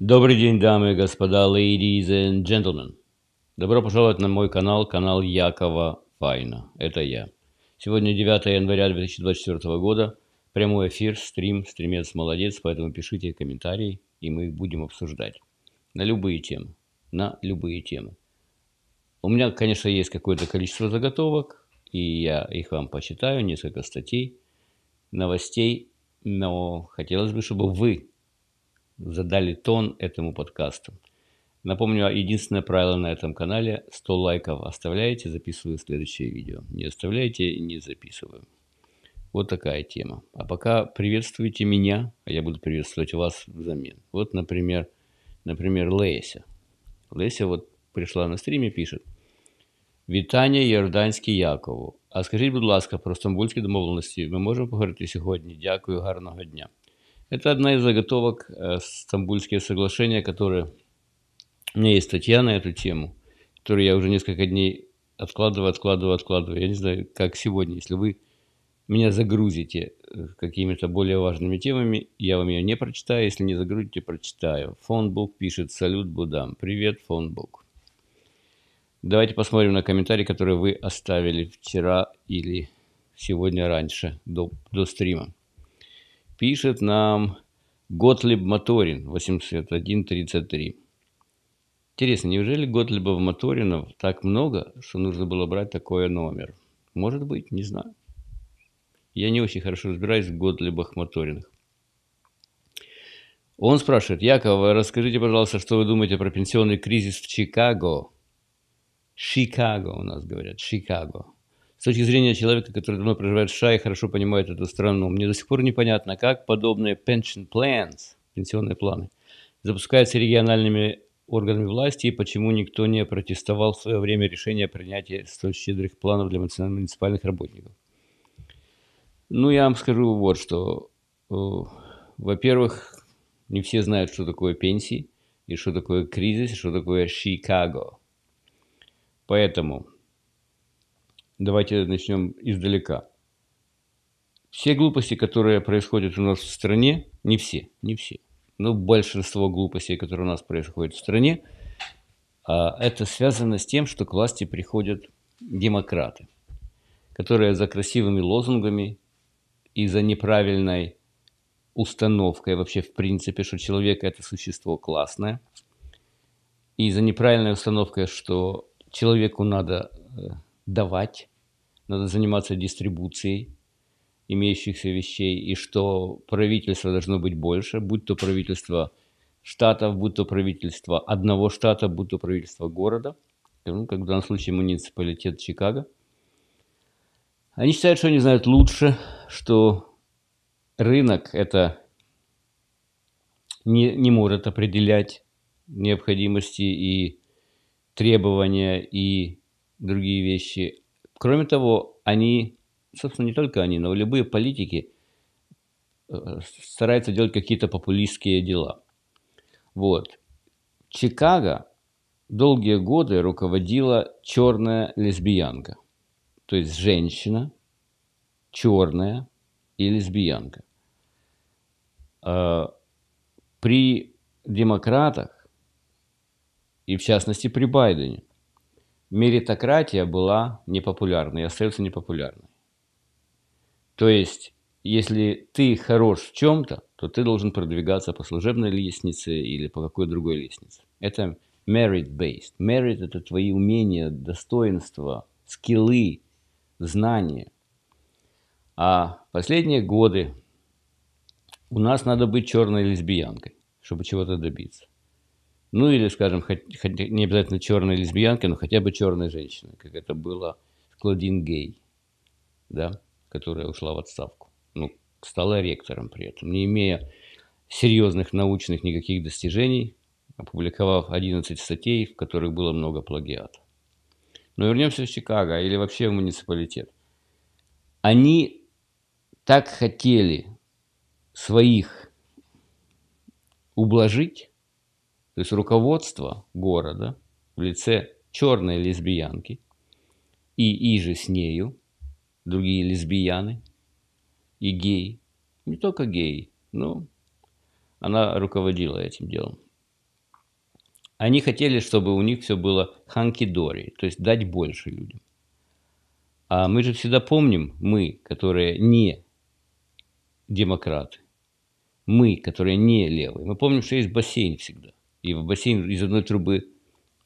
Добрый день, дамы и господа, ladies and gentlemen. Добро пожаловать на мой канал, канал Якова Файна. Это я. Сегодня 9 января 2024 года. Прямой эфир, стрим, стримец молодец, поэтому пишите комментарии, и мы их будем обсуждать. На любые темы. На любые темы. У меня, конечно, есть какое-то количество заготовок, и я их вам почитаю, несколько статей, новостей, но хотелось бы, чтобы вы задали тон этому подкасту. Напомню, единственное правило на этом канале – 100 лайков оставляете, записываю следующее видео. Не оставляете – не записываю. Вот такая тема. А пока приветствуйте меня, а я буду приветствовать вас взамен. Вот, например, например, Леся. Леся вот пришла на стриме, пишет. Вітання Йорданській Якову. А скажіть, будь ласка, про стамбульські домовленості ми можемо поговорити сьогодні? Дякую, гарного дня. Это одна из заготовок э, Стамбульские соглашения, которые... У меня есть статья на эту тему, которую я уже несколько дней откладываю, откладываю, откладываю. Я не знаю, как сегодня, если вы меня загрузите э, какими-то более важными темами, я вам ее не прочитаю. Если не загрузите, прочитаю. Фонбук пишет «Салют, Будам». Привет, Фонбук. Давайте посмотрим на комментарии, которые вы оставили вчера или сегодня раньше, до, до стрима. Пишет нам Готлиб Моторин, 8133. Интересно, неужели Готлибов Моторинов так много, что нужно было брать такой номер? Может быть, не знаю. Я не очень хорошо разбираюсь в Готлибах Моторинах. Он спрашивает, Яков, расскажите, пожалуйста, что вы думаете про пенсионный кризис в Чикаго? Чикаго у нас говорят, Чикаго. С точки зрения человека, который давно проживает в США и хорошо понимает эту страну, мне до сих пор непонятно, как подобные pension plans, пенсионные планы, запускаются региональными органами власти и почему никто не протестовал в свое время решение о принятии столь щедрых планов для муниципальных работников. Ну, я вам скажу вот что. Э, во-первых, не все знают, что такое пенсии, и что такое кризис, и что такое Чикаго. Поэтому давайте начнем издалека. Все глупости, которые происходят у нас в стране, не все, не все, но большинство глупостей, которые у нас происходят в стране, а, это связано с тем, что к власти приходят демократы, которые за красивыми лозунгами и за неправильной установкой вообще в принципе, что человек это существо классное, и за неправильной установкой, что человеку надо э, давать, надо заниматься дистрибуцией имеющихся вещей, и что правительство должно быть больше, будь то правительство штатов, будь то правительство одного штата, будь то правительство города, ну, как в данном случае муниципалитет Чикаго. Они считают, что они знают лучше, что рынок это не, не может определять необходимости и требования и другие вещи. Кроме того, они, собственно, не только они, но любые политики э, стараются делать какие-то популистские дела. Вот. Чикаго долгие годы руководила черная лесбиянка. То есть женщина, черная и лесбиянка. А, при демократах, и в частности при Байдене, меритократия была непопулярной остается непопулярной. То есть, если ты хорош в чем-то, то ты должен продвигаться по служебной лестнице или по какой другой лестнице. Это merit-based. Merit – это твои умения, достоинства, скиллы, знания. А последние годы у нас надо быть черной лесбиянкой, чтобы чего-то добиться. Ну или, скажем, хоть, хоть не обязательно черная лесбиянка, но хотя бы черная женщина, как это было с Клодин Гей, да, которая ушла в отставку. Ну, стала ректором при этом, не имея серьезных научных никаких достижений, опубликовав 11 статей, в которых было много плагиата. Но вернемся в Чикаго или вообще в муниципалитет. Они так хотели своих ублажить, то есть руководство города в лице черной лесбиянки и иже с нею другие лесбияны и геи, не только геи, но она руководила этим делом. Они хотели, чтобы у них все было ханки-дори, то есть дать больше людям. А мы же всегда помним, мы, которые не демократы, мы, которые не левые, мы помним, что есть бассейн всегда. И в бассейн из одной трубы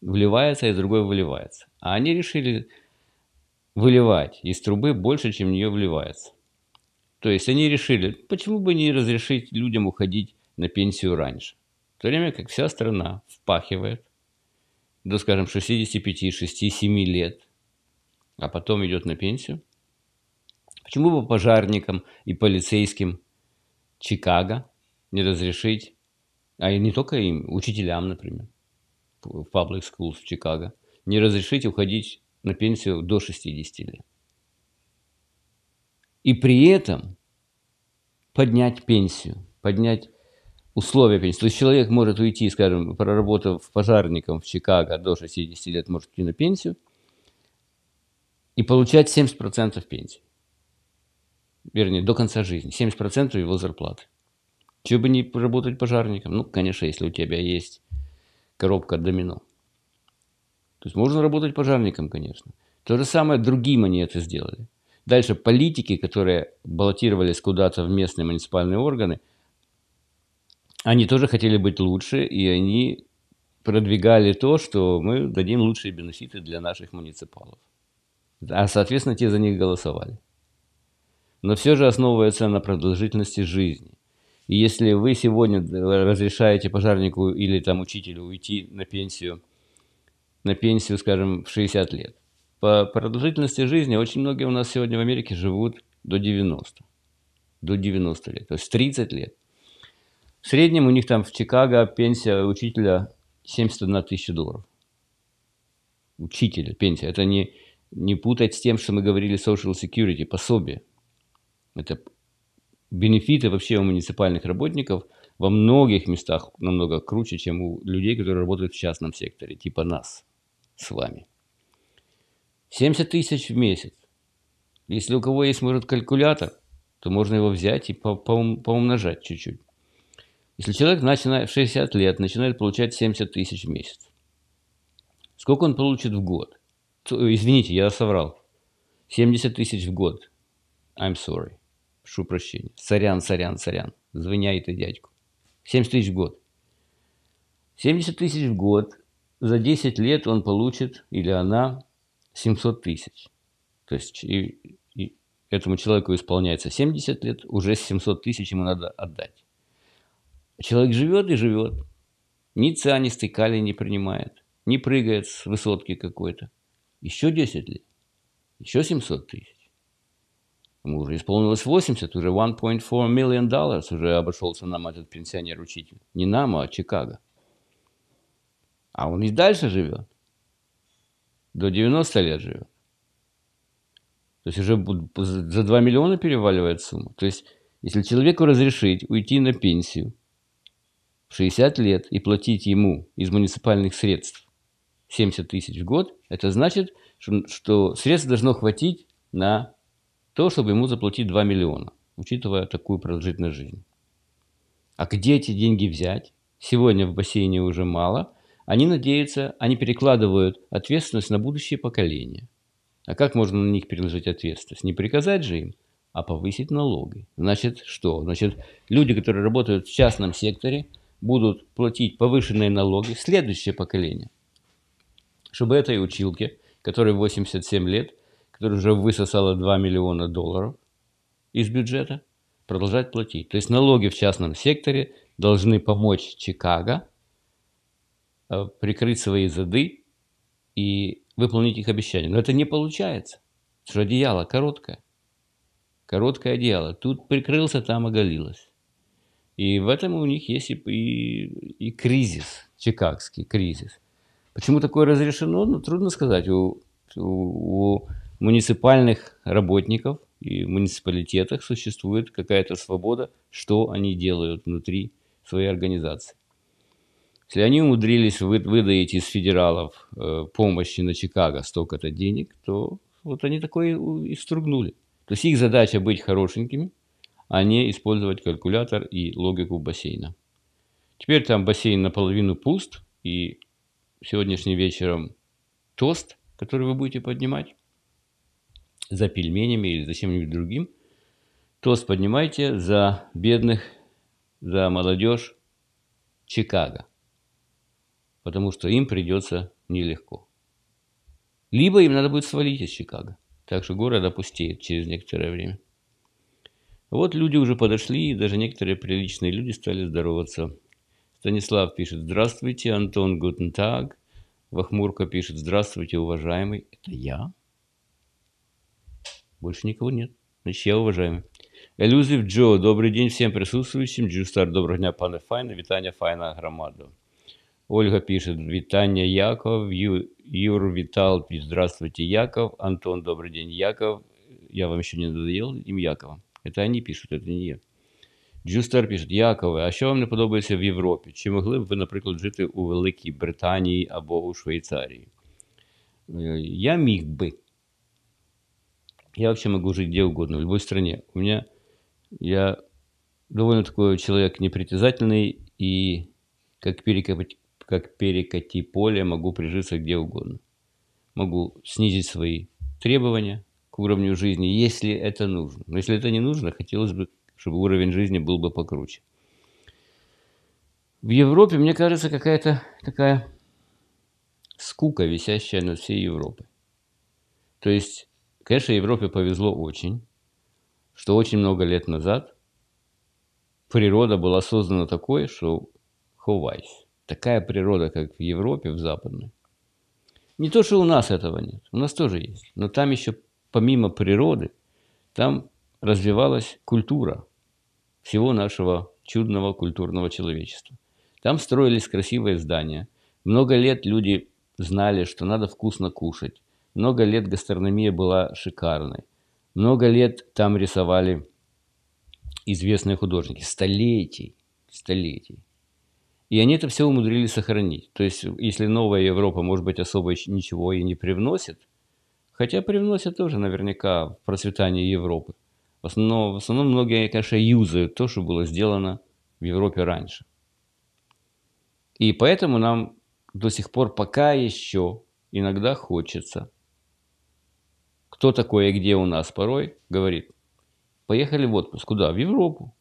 вливается, из другой выливается. А они решили выливать из трубы больше, чем в нее вливается. То есть они решили, почему бы не разрешить людям уходить на пенсию раньше. В то время как вся страна впахивает до, скажем, 65, 6, 7 лет, а потом идет на пенсию. Почему бы пожарникам и полицейским Чикаго не разрешить, а не только им, учителям, например, в public schools в Чикаго, не разрешить уходить на пенсию до 60 лет? И при этом поднять пенсию, поднять условия пенсии. То есть человек может уйти, скажем, проработав пожарником в Чикаго до 60 лет, может уйти на пенсию и получать 70% пенсии. Вернее, до конца жизни. 70% его зарплаты. Чего бы не работать пожарником? Ну, конечно, если у тебя есть коробка домино. То есть можно работать пожарником, конечно. То же самое другим они это сделали. Дальше политики, которые баллотировались куда-то в местные муниципальные органы, они тоже хотели быть лучше, и они продвигали то, что мы дадим лучшие бенефиты для наших муниципалов. А, соответственно, те за них голосовали. Но все же основывается на продолжительности жизни. И если вы сегодня разрешаете пожарнику или там учителю уйти на пенсию, на пенсию, скажем, в 60 лет, по продолжительности жизни очень многие у нас сегодня в Америке живут до 90. До 90 лет, то есть 30 лет. В среднем у них там в Чикаго пенсия учителя 71 тысяча долларов. Учителя, пенсия. Это не, не путать с тем, что мы говорили social security, пособие. Это бенефиты вообще у муниципальных работников во многих местах намного круче, чем у людей, которые работают в частном секторе, типа нас с вами. 70 тысяч в месяц. Если у кого есть, может, калькулятор, то можно его взять и по поумножать чуть-чуть. Если человек начинает в 60 лет, начинает получать 70 тысяч в месяц, сколько он получит в год? Извините, я соврал. 70 тысяч в год. I'm sorry. Прошу прощения. Сорян, сорян, сорян. Звоняй ты дядьку. 70 тысяч в год. 70 тысяч в год. За 10 лет он получит, или она, 700 тысяч. То есть и, и этому человеку исполняется 70 лет, уже 700 тысяч ему надо отдать. Человек живет и живет. Ни цианистый калий не принимает, не прыгает с высотки какой-то. Еще 10 лет, еще 700 тысяч. Ему уже исполнилось 80, уже 1.4 миллион долларов уже обошелся нам этот пенсионер-учитель. Не нам, а Чикаго. А он и дальше живет до 90 лет живет. То есть уже за 2 миллиона переваливает сумма. То есть если человеку разрешить уйти на пенсию в 60 лет и платить ему из муниципальных средств 70 тысяч в год, это значит, что, средств должно хватить на то, чтобы ему заплатить 2 миллиона, учитывая такую продолжительность жизни. А где эти деньги взять? Сегодня в бассейне уже мало – они надеются, они перекладывают ответственность на будущее поколение. А как можно на них переложить ответственность? Не приказать же им, а повысить налоги. Значит, что? Значит, люди, которые работают в частном секторе, будут платить повышенные налоги следующее поколение. Чтобы этой училке, которой 87 лет, которая уже высосала 2 миллиона долларов из бюджета, продолжать платить. То есть налоги в частном секторе должны помочь Чикаго Э, прикрыть свои зады и выполнить их обещания. Но это не получается, потому что одеяло короткое. Короткое одеяло. Тут прикрылся, там оголилось. И в этом у них есть и, и, и кризис, чикагский кризис. Почему такое разрешено? Ну, трудно сказать. У, у, у муниципальных работников и в муниципалитетах существует какая-то свобода, что они делают внутри своей организации. Если они умудрились выдать из федералов э, помощи на Чикаго столько-то денег, то вот они такое и стругнули. То есть их задача быть хорошенькими, а не использовать калькулятор и логику бассейна. Теперь там бассейн наполовину пуст, и сегодняшним вечером тост, который вы будете поднимать за пельменями или за чем-нибудь другим. Тост поднимайте за бедных, за молодежь Чикаго. Потому что им придется нелегко. Либо им надо будет свалить из Чикаго. Так что город опустеет через некоторое время. Вот люди уже подошли, и даже некоторые приличные люди стали здороваться. Станислав пишет «Здравствуйте», Антон Гутентаг. Вахмурка пишет «Здравствуйте, уважаемый». Это я? Больше никого нет. Значит, я уважаемый. Елюзив Джо, добрий день всем присутствующим. Джустар, доброго дня, пане Файна. Вітання, файна громада. Ольга пишет, витание Яков, Ю, Юр Витал пишет, здравствуйте, Яков, Антон, добрый день, Яков, я вам еще не надоел, им Якова. Это они пишут, это не я. Джустер пишет, Якове, а що вам не подобається в Європі? Чи могли б ви, наприклад, жити у Великій Британії або у Швейцарії? Я міг бы. Я вообще могу жить где угодно, в любой стране. У меня, я довольно такой человек непритязательный и как перекопать как перекати поле, могу прижиться где угодно. Могу снизить свои требования к уровню жизни, если это нужно. Но если это не нужно, хотелось бы, чтобы уровень жизни был бы покруче. В Европе, мне кажется, какая-то такая скука, висящая над всей Европой. То есть, конечно, Европе повезло очень, что очень много лет назад природа была создана такой, что ховайся такая природа, как в Европе, в западной. Не то, что у нас этого нет, у нас тоже есть. Но там еще помимо природы, там развивалась культура всего нашего чудного культурного человечества. Там строились красивые здания. Много лет люди знали, что надо вкусно кушать. Много лет гастрономия была шикарной. Много лет там рисовали известные художники. Столетий, столетий. И они это все умудрились сохранить. То есть, если новая Европа, может быть, особо ничего и не привносит, хотя привносят тоже наверняка в процветание Европы. В основном, в основном многие, конечно, юзают то, что было сделано в Европе раньше. И поэтому нам до сих пор пока еще иногда хочется. Кто такое и где у нас порой говорит, поехали в отпуск. Куда? В Европу.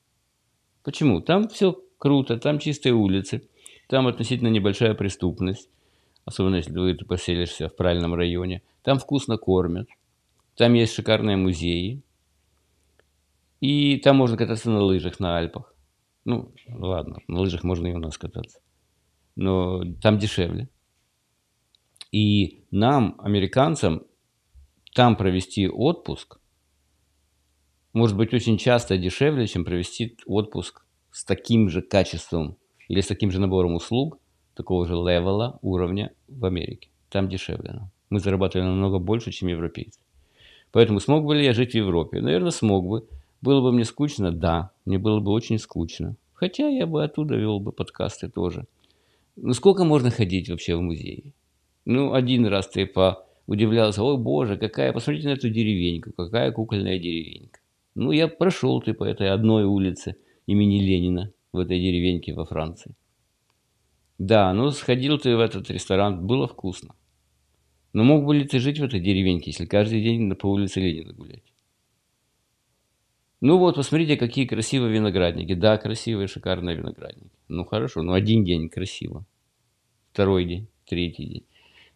Почему? Там все круто, там чистые улицы, там относительно небольшая преступность, особенно если ты поселишься в правильном районе. Там вкусно кормят, там есть шикарные музеи, и там можно кататься на лыжах на Альпах. Ну, ладно, на лыжах можно и у нас кататься. Но там дешевле. И нам, американцам, там провести отпуск может быть очень часто дешевле, чем провести отпуск с таким же качеством или с таким же набором услуг, такого же левела, уровня в Америке. Там дешевле. Мы зарабатываем намного больше, чем европейцы. Поэтому смог бы ли я жить в Европе? Наверное, смог бы. Было бы мне скучно? Да, мне было бы очень скучно. Хотя я бы оттуда вел бы подкасты тоже. Ну, сколько можно ходить вообще в музее? Ну, один раз ты по удивлялся, ой, боже, какая, посмотрите на эту деревеньку, какая кукольная деревенька. Ну, я прошел ты по этой одной улице – имени Ленина в этой деревеньке во Франции. Да, ну сходил ты в этот ресторан, было вкусно. Но мог бы ли ты жить в этой деревеньке, если каждый день по улице Ленина гулять? Ну вот, посмотрите, какие красивые виноградники. Да, красивые, шикарные виноградники. Ну хорошо, ну один день красиво. Второй день, третий день.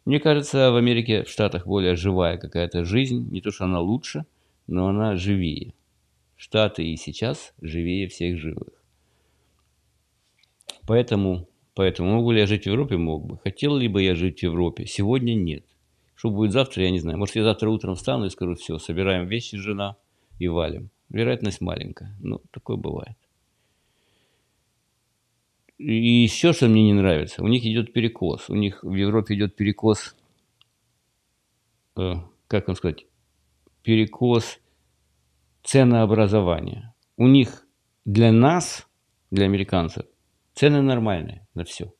Мне кажется, в Америке, в Штатах более живая какая-то жизнь. Не то, что она лучше, но она живее. Штаты и сейчас живее всех живых. Поэтому, поэтому могу ли я жить в Европе? Мог бы. Хотел ли бы я жить в Европе? Сегодня нет. Что будет завтра, я не знаю. Может, я завтра утром встану и скажу, все, собираем вещи, жена, и валим. Вероятность маленькая. Но такое бывает. И еще что мне не нравится. У них идет перекос. У них в Европе идет перекос, э, как вам сказать, перекос ценообразования. У них для нас, для американцев, цены нормальные на все.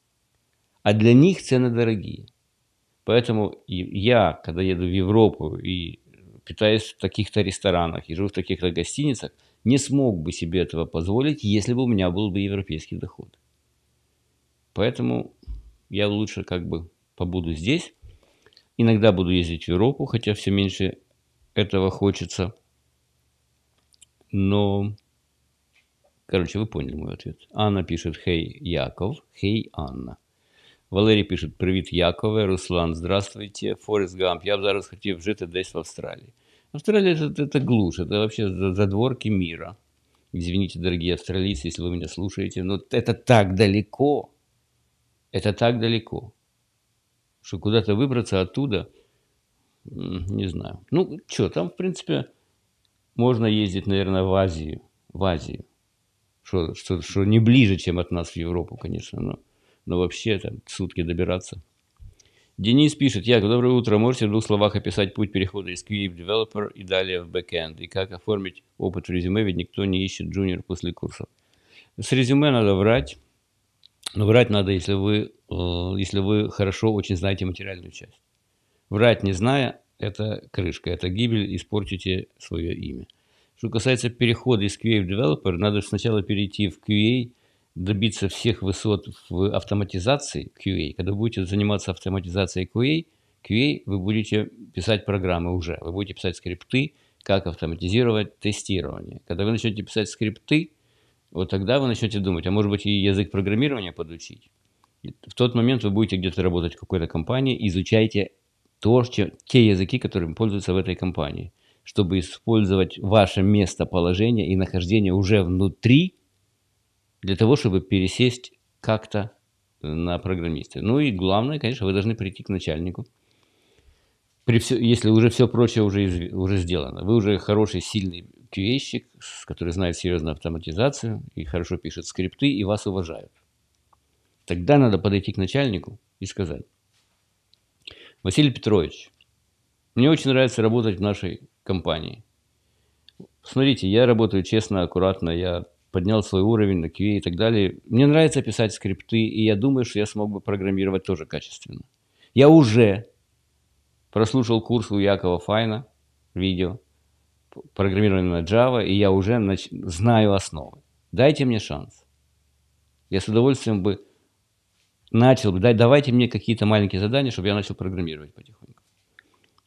А для них цены дорогие. Поэтому я, когда еду в Европу и питаюсь в таких-то ресторанах и живу в таких-то гостиницах, не смог бы себе этого позволить, если бы у меня был бы европейский доход. Поэтому я лучше как бы побуду здесь. Иногда буду ездить в Европу, хотя все меньше этого хочется. Но, короче, вы поняли мой ответ. Анна пишет «Хей, Яков». «Хей, Анна». Валерій пише: Привіт, Якове, Руслан, здравствуйте. Форест Гамп. Я б зараз хотів жити десь в Австралії. Австралия это, это глушь, это вообще задворки мира. Извините, дорогие австралийцы, если вы меня слушаете, но это так далеко. Это так далеко, что куда-то выбраться оттуда, не знаю. Ну, что, там, в принципе, можно ездить, наверное, в Азию. В Азию. Что, что, что не ближе, чем от нас в Европу, конечно, но, но вообще там сутки добираться. Денис пишет, Яков, доброе утро. Можете в двух словах описать путь перехода из QA в Developer и далее в Backend? И как оформить опыт в резюме, ведь никто не ищет джуниор после курсов. С резюме надо врать. Но врать надо, если вы, э, если вы хорошо очень знаете материальную часть. Врать не зная, это крышка, это гибель, испортите свое имя. Что касается перехода из QA в Developer, надо сначала перейти в QA – добиться всех высот в автоматизации QA, когда будете заниматься автоматизацией QA, QA вы будете писать программы уже, вы будете писать скрипты, как автоматизировать тестирование. Когда вы начнете писать скрипты, вот тогда вы начнете думать, а может быть и язык программирования подучить. В тот момент вы будете где-то работать в какой-то компании, изучайте то, че, те языки, которыми пользуются в этой компании, чтобы использовать ваше местоположение и нахождение уже внутри для того, чтобы пересесть как-то на программиста. Ну и главное, конечно, вы должны прийти к начальнику. При все, если уже все прочее уже, уже сделано. Вы уже хороший, сильный qa который знает серьезную автоматизацию и хорошо пишет скрипты, и вас уважают. Тогда надо подойти к начальнику и сказать, Василий Петрович, мне очень нравится работать в нашей компании. Смотрите, я работаю честно, аккуратно, я поднял свой уровень на QA и так далее. Мне нравится писать скрипты, и я думаю, что я смог бы программировать тоже качественно. Я уже прослушал курс у Якова Файна, видео, программирование на Java, и я уже нач... знаю основы. Дайте мне шанс. Я с удовольствием бы начал бы, дай, давайте мне какие-то маленькие задания, чтобы я начал программировать потихоньку.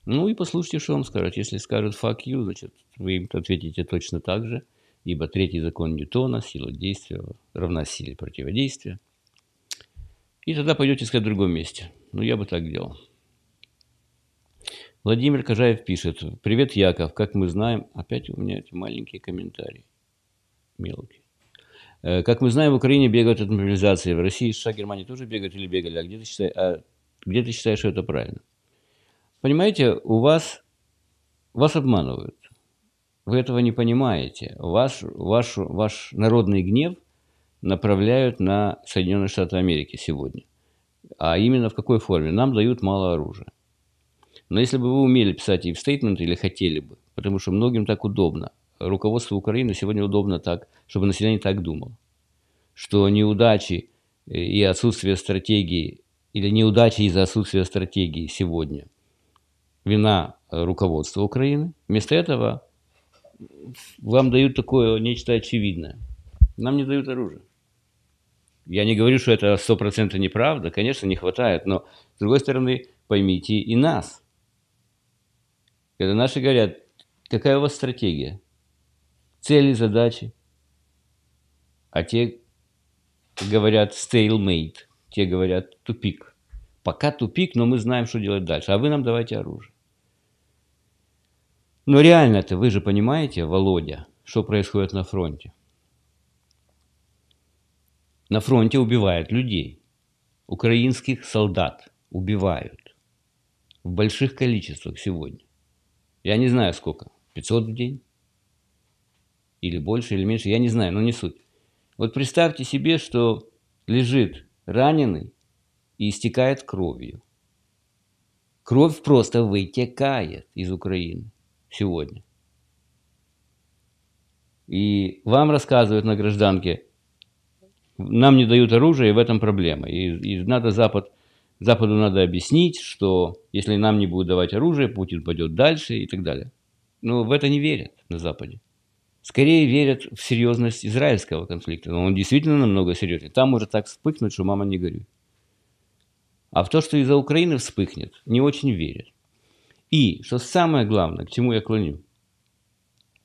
Ну и послушайте, что вам скажут. Если скажут fuck you, значит, вы им ответите точно так же – ибо третий закон Ньютона, сила действия равна силе противодействия. И тогда пойдете искать в другом месте. Ну, я бы так делал. Владимир Кожаев пишет. Привет, Яков. Как мы знаем... Опять у меня эти маленькие комментарии. Мелкие. Э, как мы знаем, в Украине бегают от мобилизации. В России, США, Германии тоже бегают или бегали. А где ты считаешь, а где ты считаешь что это правильно? Понимаете, у вас... Вас обманывают. Вы этого не понимаете. Ваш, ваш, ваш народный гнев направляют на Соединенные Штаты Америки сегодня. А именно в какой форме? Нам дают мало оружия. Но если бы вы умели писать if statement или хотели бы, потому что многим так удобно, руководству Украины сегодня удобно так, чтобы население так думало, что неудачи и отсутствие стратегии, или неудачи из-за отсутствия стратегии сегодня вина руководства Украины, вместо этого вам дают такое нечто очевидное. Нам не дают оружие. Я не говорю, что это сто процентов неправда, конечно, не хватает, но, с другой стороны, поймите и нас. Когда наши говорят, какая у вас стратегия, цели, задачи, а те говорят stalemate, те говорят тупик. Пока тупик, но мы знаем, что делать дальше, а вы нам давайте оружие. Но реально-то вы же понимаете, Володя, что происходит на фронте. На фронте убивают людей. Украинских солдат убивают. В больших количествах сегодня. Я не знаю сколько. 500 в день? Или больше, или меньше. Я не знаю, но не суть. Вот представьте себе, что лежит раненый и истекает кровью. Кровь просто вытекает из Украины сегодня. И вам рассказывают на гражданке, нам не дают оружие, и в этом проблема. И, и надо Запад, Западу надо объяснить, что если нам не будут давать оружие, Путин пойдет дальше и так далее. Но в это не верят на Западе. Скорее верят в серьезность израильского конфликта. Но он действительно намного серьезнее. Там может так вспыхнуть, что мама не горюй. А в то, что из-за Украины вспыхнет, не очень верят. И, что самое главное, к чему я клоню,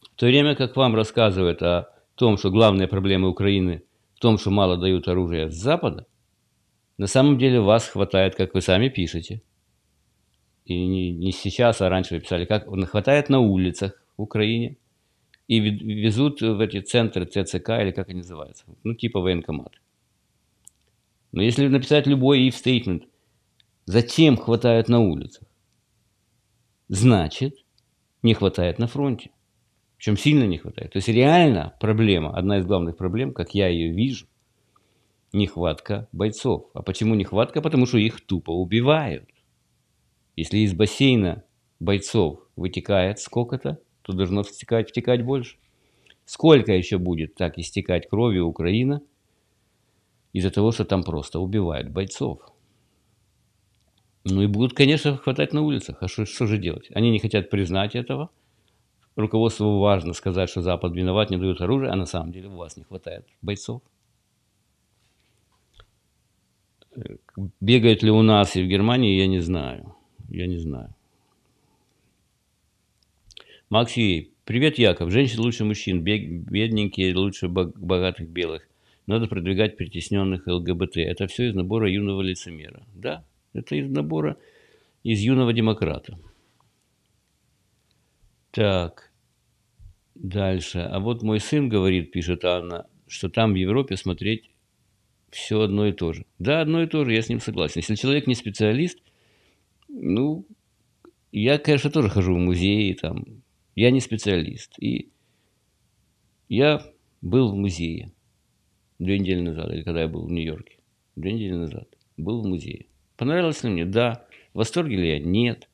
в то время как вам рассказывают о том, что главная проблема Украины в том, что мало дают оружия с Запада, на самом деле вас хватает, как вы сами пишете. И не, не сейчас, а раньше вы писали, как хватает на улицах в Украине и везут в эти центры ТЦК, или как они называются, ну, типа военкомат. Но если написать любой if statement, зачем хватает на улицах? Значит, не хватает на фронте. Причем сильно не хватает. То есть реально проблема, одна из главных проблем, как я ее вижу, нехватка бойцов. А почему нехватка? Потому что их тупо убивают. Если из бассейна бойцов вытекает сколько-то, то должно втекать, втекать больше. Сколько еще будет так истекать кровью Украина из-за того, что там просто убивают бойцов? Ну и будут, конечно, хватать на улицах. А что, что же делать? Они не хотят признать этого. Руководству важно сказать, что Запад виноват, не дают оружие, а на самом деле у вас не хватает бойцов. Бегает ли у нас и в Германии, я не знаю. Я не знаю. Максий, привет, Яков. Женщин лучше мужчин, бедненькие лучше богатых белых. Надо продвигать притесненных ЛГБТ. Это все из набора юного лицемера. Да, это из набора из юного демократа. Так, дальше. А вот мой сын говорит, пишет Анна, что там в Европе смотреть все одно и то же. Да, одно и то же, я с ним согласен. Если человек не специалист, ну, я, конечно, тоже хожу в музеи, там, я не специалист. И я был в музее две недели назад, или когда я был в Нью-Йорке, две недели назад, был в музее. Понравилось ли мне? Да. В восторге ли я? Нет.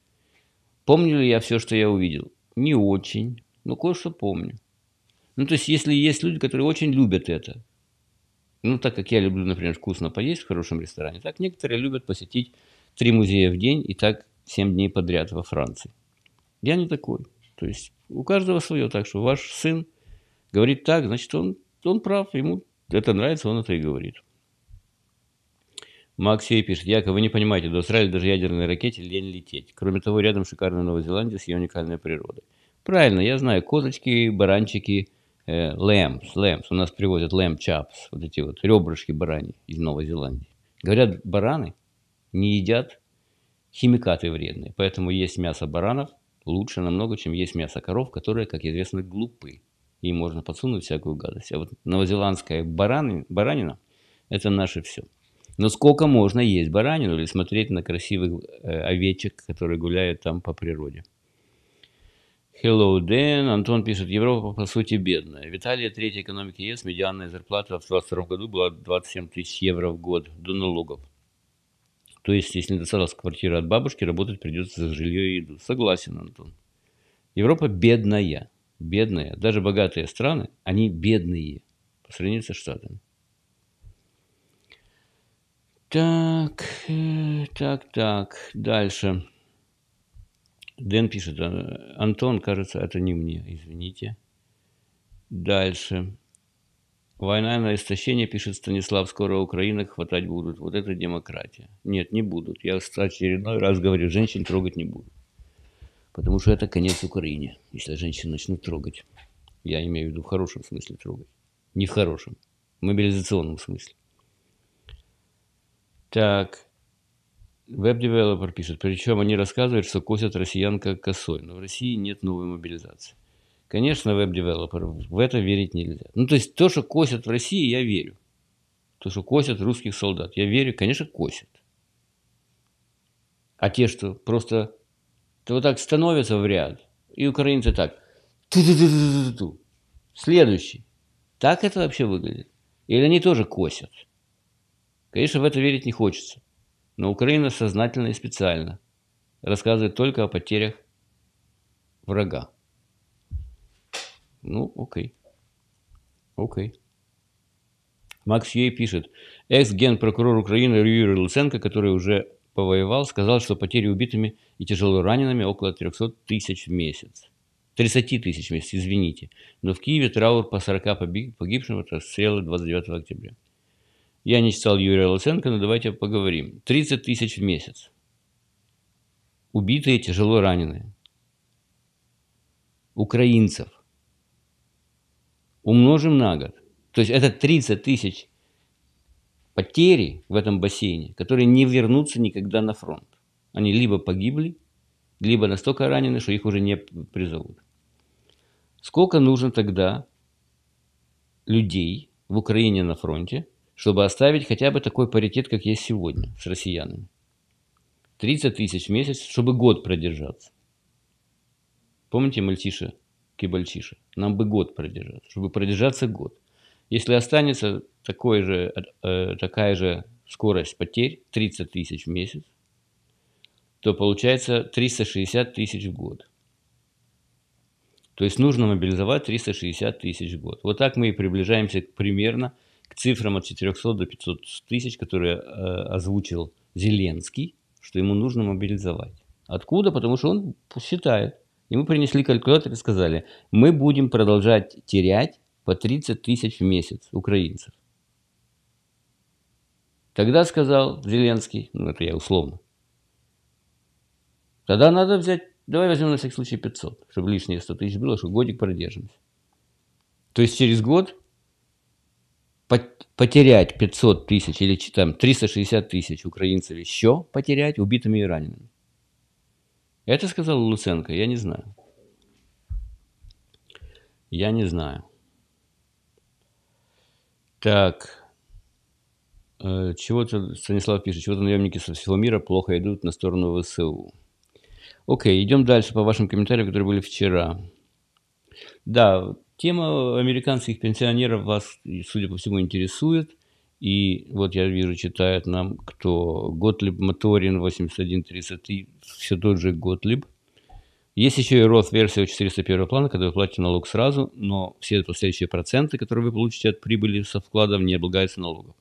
Помню ли я все, что я увидел? Не очень, но кое-что помню. Ну, то есть, если есть люди, которые очень любят это, ну, так как я люблю, например, вкусно поесть в хорошем ресторане, так некоторые любят посетить три музея в день и так семь дней подряд во Франции. Я не такой. То есть у каждого свое. Так что ваш сын говорит так, значит, он, он прав, ему это нравится, он это и говорит. Максей пишет, Яков, вы не понимаете, до Австралии даже ядерной ракете лень лететь. Кроме того, рядом шикарная Новая Зеландия с ее уникальной природой. Правильно, я знаю, козочки, баранчики, лэмс, лэмс. У нас привозят лэм чапс, вот эти вот ребрышки барани из Новой Зеландии. Говорят, бараны не едят химикаты вредные. Поэтому есть мясо баранов лучше намного, чем есть мясо коров, которые, как известно, глупы. Им можно подсунуть всякую гадость. А вот новозеландская баранина, баранина – это наше все. Но сколько можно есть баранину или смотреть на красивых э, овечек, которые гуляют там по природе? Hello, Дэн. Антон пишет, Европа по сути бедная. В Италии третья экономика ЕС, медианная зарплата в 2022 году была 27 тысяч евро в год до налогов. То есть, если не досталась квартира от бабушки, работать придется за жилье и еду. Согласен, Антон. Европа бедная. Бедная. Даже богатые страны, они бедные по сравнению со Штатами. Так, э, так, так, дальше. Дэн пишет, «А, Антон, кажется, это не мне, извините. Дальше. Война на истощение, пишет Станислав, скоро Украина хватать будут. Вот это демократия. Нет, не будут. Я, кстати, очередной раз говорю, женщин трогать не буду. Потому что это конец Украине, если женщин начнут трогать. Я имею в виду в хорошем смысле трогать. Не в хорошем, в мобилизационном смысле. Так, Web Developer пишет, причем они рассказывают, что косят россиян как косой, но в России нет новой мобилизации. Конечно, Web Developer, в это верить нельзя. Ну, то есть, то, что косят в России, я верю. То, что косят русских солдат, я верю, конечно, косят. А те, что просто то вот так становятся в ряд, и украинцы так, ту -ту -ту -ту -ту -ту. следующий. Так это вообще выглядит? Или они тоже косят? Конечно, в это верить не хочется. Но Украина сознательно и специально рассказывает только о потерях врага. Ну, окей. Окей. Макс Ей пишет. Экс-генпрокурор Украины Юрий Луценко, который уже повоевал, сказал, что потери убитыми и тяжело ранеными около 300 тысяч в месяц. 30 тысяч в месяц, извините. Но в Киеве траур по 40 погибшим от расстрела 29 октября. Я не читал Юрия Луценко, но давайте поговорим. 30 тысяч в месяц. Убитые, тяжело раненые. Украинцев. Умножим на год. То есть это 30 тысяч потери в этом бассейне, которые не вернутся никогда на фронт. Они либо погибли, либо настолько ранены, что их уже не призовут. Сколько нужно тогда людей в Украине на фронте, чтобы оставить хотя бы такой паритет, как есть сегодня с россиянами? 30 тысяч в месяц, чтобы год продержаться. Помните мальчиша, кибальчиша? Нам бы год продержаться, чтобы продержаться год. Если останется такой же, э, такая же скорость потерь, 30 тысяч в месяц, то получается 360 тысяч в год. То есть нужно мобилизовать 360 тысяч в год. Вот так мы и приближаемся примерно цифрам от 400 до 500 тысяч, которые э, озвучил Зеленский, что ему нужно мобилизовать. Откуда? Потому что он считает. Ему принесли калькулятор и сказали, мы будем продолжать терять по 30 тысяч в месяц украинцев. Тогда сказал Зеленский, ну это я условно, Тогда надо взять, давай возьмем на всякий случай 500, чтобы лишние 100 тысяч было, чтобы годик продержимся. То есть через год потерять 500 тысяч или там 360 тысяч украинцев еще потерять убитыми и ранеными. Это сказал Луценко, я не знаю. Я не знаю. Так. Э, чего-то, Станислав пишет, чего-то наемники со всего мира плохо идут на сторону ВСУ. Окей, идем дальше по вашим комментариям, которые были вчера. Да, тема американских пенсионеров вас, судя по всему, интересует. И вот я вижу, читает нам кто. Готлиб Моторин 8133, все тот же Готлиб. Есть еще и Roth-версия 401 плана, когда вы платите налог сразу, но все последующие проценты, которые вы получите от прибыли со вкладом, не облагаются налогом.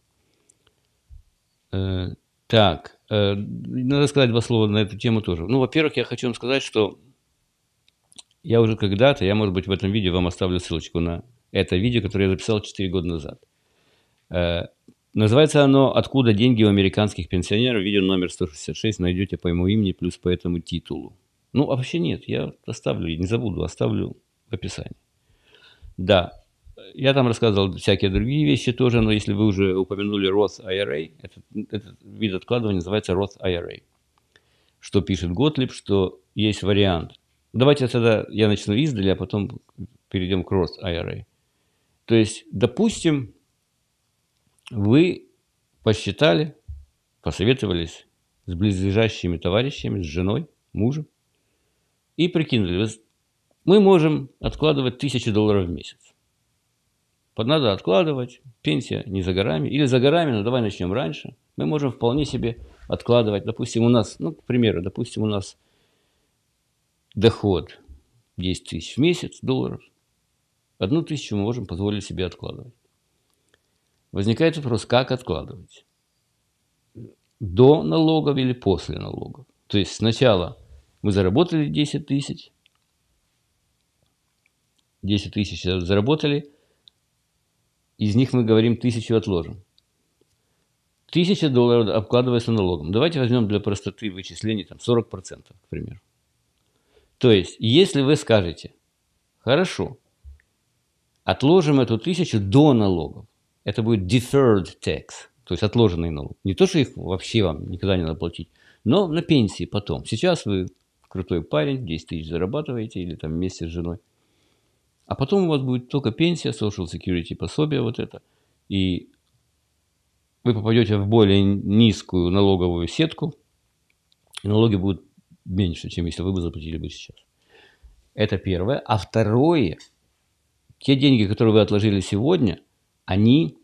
Э, так, Э, надо сказать два слова на эту тему тоже. Ну, во-первых, я хочу вам сказать, что я уже когда-то, я, может быть, в этом видео вам оставлю ссылочку на это видео, которое я записал 4 года назад. Э, называется оно «Откуда деньги у американских пенсионеров?» Видео номер 166 найдете по моему имени плюс по этому титулу. Ну, а вообще нет, я оставлю, не забуду, оставлю в описании. Да, я там рассказывал всякие другие вещи тоже, но если вы уже упомянули Roth IRA, этот, этот вид откладывания называется Roth IRA. Что пишет Готлиб, что есть вариант. Давайте тогда я начну издали, а потом перейдем к Roth IRA. То есть, допустим, вы посчитали, посоветовались с близлежащими товарищами, с женой, мужем, и прикинули, мы можем откладывать тысячу долларов в месяц надо откладывать, пенсия не за горами, или за горами, но давай начнем раньше. Мы можем вполне себе откладывать, допустим, у нас, ну, к примеру, допустим, у нас доход 10 тысяч в месяц долларов, одну тысячу мы можем позволить себе откладывать. Возникает вопрос, как откладывать? До налогов или после налогов? То есть сначала мы заработали 10 тысяч, 10 тысяч заработали – из них мы говорим тысячу отложим. Тысяча долларов обкладывается налогом. Давайте возьмем для простоты вычислений там 40%, к примеру. То есть, если вы скажете, хорошо, отложим эту тысячу до налогов, это будет deferred tax, то есть отложенный налог. Не то, что их вообще вам никогда не надо платить, но на пенсии потом. Сейчас вы крутой парень, 10 тысяч зарабатываете или там вместе с женой. А потом у вас будет только пенсия, social security, пособие вот это. И вы попадете в более низкую налоговую сетку. И налоги будут меньше, чем если вы бы заплатили бы сейчас. Это первое. А второе, те деньги, которые вы отложили сегодня, они,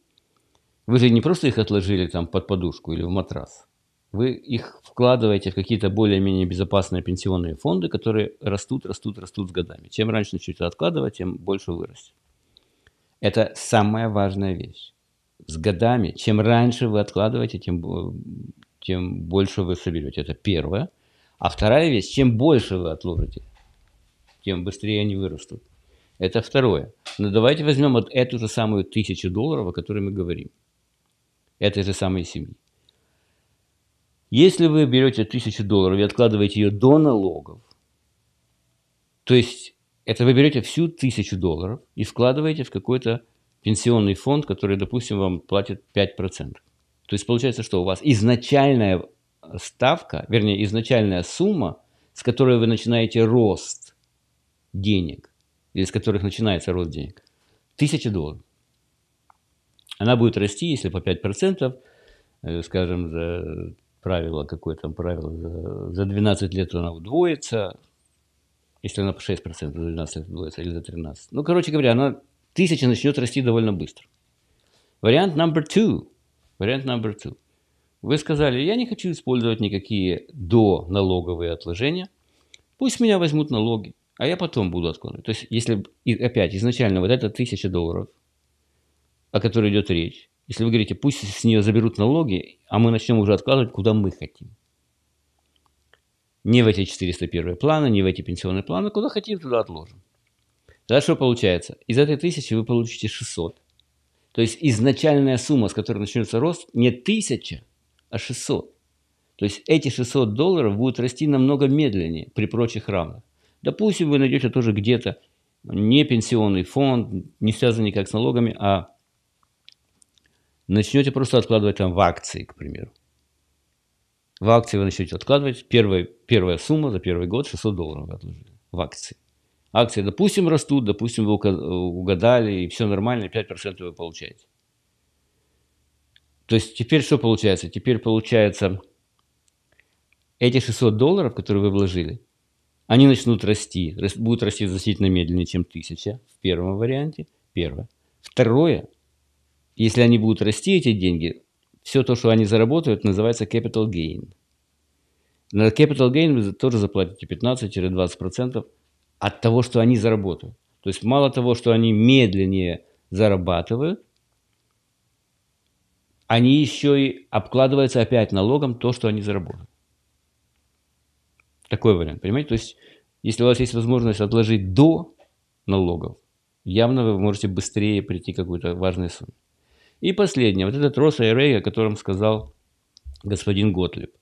вы же не просто их отложили там под подушку или в матрас вы их вкладываете в какие-то более-менее безопасные пенсионные фонды, которые растут, растут, растут с годами. Чем раньше начнете откладывать, тем больше вырастет. Это самая важная вещь. С годами, чем раньше вы откладываете, тем, тем больше вы соберете. Это первое. А вторая вещь, чем больше вы отложите, тем быстрее они вырастут. Это второе. Но давайте возьмем вот эту же самую тысячу долларов, о которой мы говорим. этой же самой семьи. Если вы берете 1000 долларов и откладываете ее до налогов, то есть это вы берете всю 1000 долларов и вкладываете в какой-то пенсионный фонд, который, допустим, вам платит 5%. То есть получается, что у вас изначальная ставка, вернее, изначальная сумма, с которой вы начинаете рост денег, или с которых начинается рост денег, 1000 долларов. Она будет расти, если по 5%, э, скажем, за правило, какое там правило, за, за 12 лет она удвоится, если она по 6% за 12 лет удвоится, или за 13. Ну, короче говоря, она тысяча начнет расти довольно быстро. Вариант number two. Вариант number two. Вы сказали, я не хочу использовать никакие до налоговые отложения. Пусть меня возьмут налоги, а я потом буду откладывать. То есть, если опять изначально вот это тысяча долларов, о которой идет речь, если вы говорите, пусть с нее заберут налоги, а мы начнем уже откладывать, куда мы хотим. Не в эти 401 планы, не в эти пенсионные планы, куда хотим, туда отложим. Тогда что получается? Из этой тысячи вы получите 600. То есть изначальная сумма, с которой начнется рост, не 1000, а 600. То есть эти 600 долларов будут расти намного медленнее при прочих равных. Допустим, вы найдете тоже где-то не пенсионный фонд, не связанный никак с налогами, а начнете просто откладывать там в акции, к примеру. В акции вы начнете откладывать. Первая, первая сумма за первый год 600 долларов вы отложили в акции. Акции, допустим, растут, допустим, вы угадали, и все нормально, 5% вы получаете. То есть теперь что получается? Теперь получается, эти 600 долларов, которые вы вложили, они начнут расти, будут расти значительно медленнее, чем 1000 в первом варианте. Первое. Второе, если они будут расти, эти деньги, все то, что они заработают, называется capital gain. На capital gain вы тоже заплатите 15-20% от того, что они заработают. То есть мало того, что они медленнее зарабатывают, они еще и обкладываются опять налогом то, что они заработают. Такой вариант, понимаете? То есть, если у вас есть возможность отложить до налогов, явно вы можете быстрее прийти к какой-то важной сумме. И последнее, вот этот Ross IRA, о котором сказал господин Готлиб.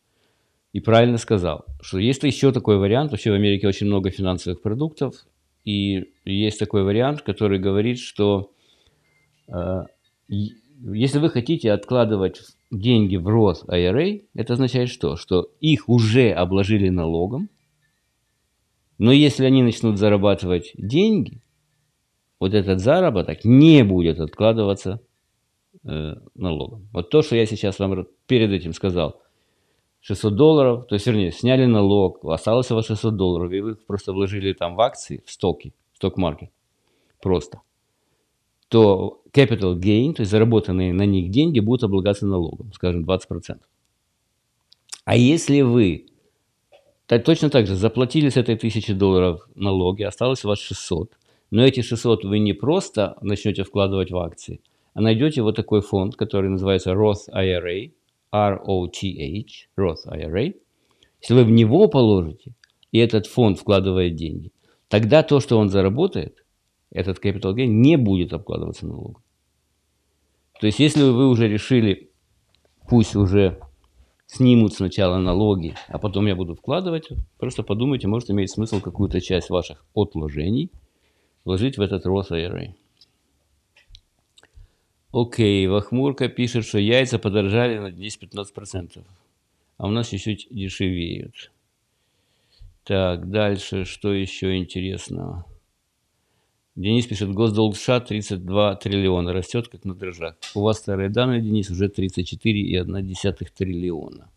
И правильно сказал, что есть еще такой вариант, вообще в Америке очень много финансовых продуктов, и есть такой вариант, который говорит, что э, если вы хотите откладывать деньги в Roth IRA, это означает что? Что их уже обложили налогом, но если они начнут зарабатывать деньги, вот этот заработок не будет откладываться э, налогом. Вот то, что я сейчас вам перед этим сказал. 600 долларов, то есть, вернее, сняли налог, осталось у вас 600 долларов, и вы просто вложили там в акции, в стоки, в сток-маркет, просто, то capital gain, то есть заработанные на них деньги, будут облагаться налогом, скажем, 20%. А если вы так, точно так же заплатили с этой 1000 долларов налоги, осталось у вас 600, но эти 600 вы не просто начнете вкладывать в акции – а найдете вот такой фонд, который называется Roth IRA, R-O-T-H, Roth IRA. Если вы в него положите, и этот фонд вкладывает деньги, тогда то, что он заработает, этот capital gain, не будет обкладываться налогом. То есть, если вы уже решили, пусть уже снимут сначала налоги, а потом я буду вкладывать, просто подумайте, может иметь смысл какую-то часть ваших отложений вложить в этот Roth IRA. Окей, Вахмурка пишет, что яйца подорожали на 10-15%. А у нас чуть-чуть дешевеют. Так, дальше, что еще интересного? Денис пишет, госдолг США 32 триллиона, растет как на дрожжах. У вас старые данные, Денис, уже 34,1 триллиона.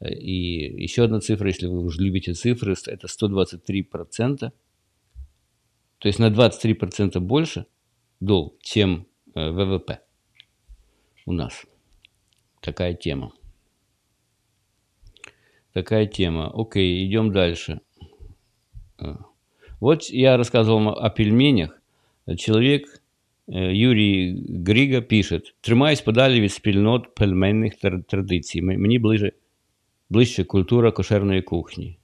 И еще одна цифра, если вы уже любите цифры, это 123%. То есть на 23% больше долг, чем Э, ВВП у нас. Такая тема. Такая тема. Окей, идем дальше. Э, вот я рассказывал о пельменях. Человек э, Юрій Грига пишет. Тримаюсь подалі від спільнот пельменних традицій. Мені ближе, ближче культура кошерної кухні.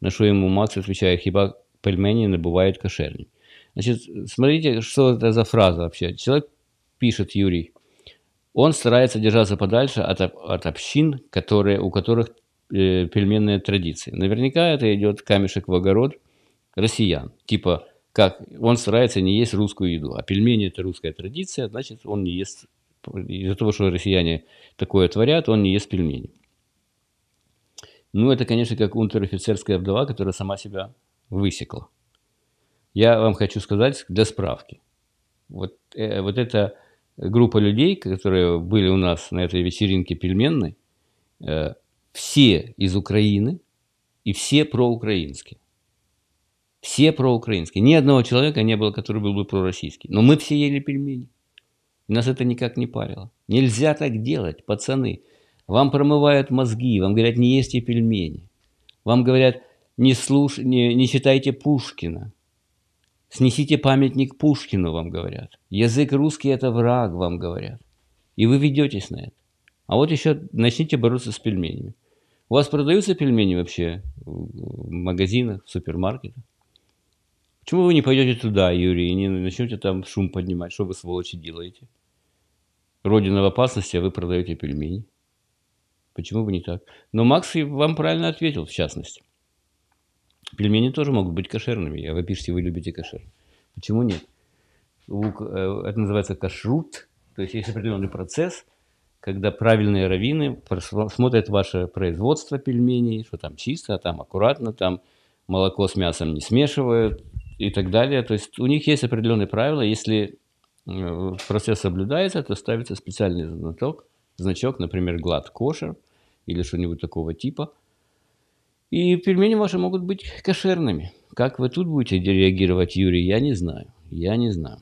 На що ему Макс отвечает, хіба пельмени не бувають кошерні. Значит, смотрите, что это за фраза вообще. Человек пишет, Юрий, он старается держаться подальше от, от общин, которые, у которых э, пельменные традиции. Наверняка это идет камешек в огород россиян. Типа, как он старается не есть русскую еду, а пельмени – это русская традиция, значит, он не ест, из-за того, что россияне такое творят, он не ест пельмени. Ну, это, конечно, как унтер-офицерская вдова, которая сама себя высекла. Я вам хочу сказать для справки. Вот, э, вот эта группа людей, которые были у нас на этой вечеринке пельменной, э, все из Украины и все проукраинские. Все проукраинские. Ни одного человека не было, который был бы пророссийский. Но мы все ели пельмени. Нас это никак не парило. Нельзя так делать, пацаны. Вам промывают мозги, вам говорят, не ешьте пельмени. Вам говорят, не, слуш... не, не читайте Пушкина. Снесите памятник Пушкину, вам говорят. Язык русский – это враг, вам говорят. И вы ведетесь на это. А вот еще начните бороться с пельменями. У вас продаются пельмени вообще в магазинах, в супермаркетах? Почему вы не пойдете туда, Юрий, и не начнете там шум поднимать? Что вы, сволочи, делаете? Родина в опасности, а вы продаете пельмени. Почему бы не так? Но Макс вам правильно ответил, в частности. Пельмени тоже могут быть кошерными. А вы пишете, вы любите кошер. Почему нет? Э, это называется кашрут. То есть есть определенный процесс, когда правильные раввины смотрят ваше производство пельменей, что там чисто, а там аккуратно, там молоко с мясом не смешивают и так далее. То есть у них есть определенные правила. Если э, процесс соблюдается, то ставится специальный значок, значок например, глад кошер или что-нибудь такого типа – и пельмени ваши могут быть кошерными. Как вы тут будете реагировать, Юрий, я не знаю. Я не знаю.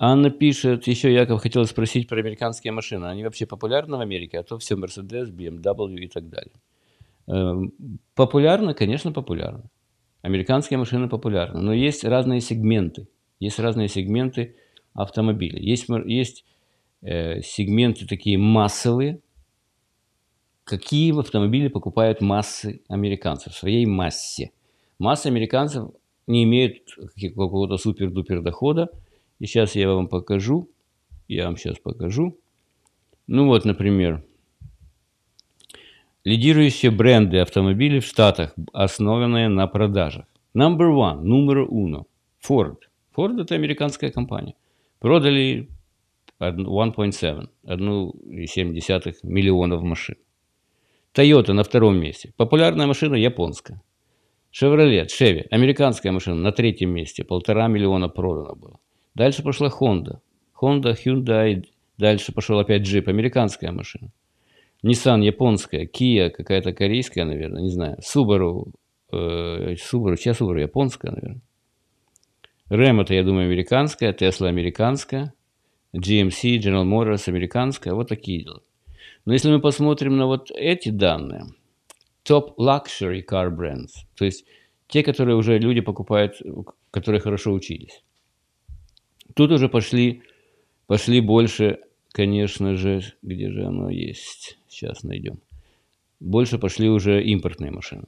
Анна пишет, еще Яков хотел спросить про американские машины. Они вообще популярны в Америке? А то все Mercedes, BMW и так далее. Эм, популярно, конечно, популярно. Американские машины популярны. Но есть разные сегменты. Есть разные сегменты автомобилей. Есть, есть э, сегменты такие массовые, какие автомобили покупают массы американцев, в своей массе. Масса американцев не имеет какого-то супер-дупер дохода. И сейчас я вам покажу. Я вам сейчас покажу. Ну вот, например, лидирующие бренды автомобилей в Штатах, основанные на продажах. Number one, номер uno, Ford. Ford – это американская компания. Продали 1.7, 1,7 миллионов машин. Toyota на втором месте. Популярная машина японская. Chevrolet, Chevy, американская машина на третьем месте. Полтора миллиона продано было. Дальше пошла Honda. Honda, Hyundai. Дальше пошел опять Jeep, американская машина. Nissan японская, Kia какая-то корейская, наверное, не знаю. Subaru, э, Subaru, чья Subaru? Японская, наверное. Ram это, я думаю, американская, Tesla американская, GMC, General Motors американская, вот такие дела. Но если мы посмотрим на вот эти данные, top luxury car brands, то есть те, которые уже люди покупают, которые хорошо учились. Тут уже пошли, пошли больше, конечно же, где же оно есть, сейчас найдем. Больше пошли уже импортные машины.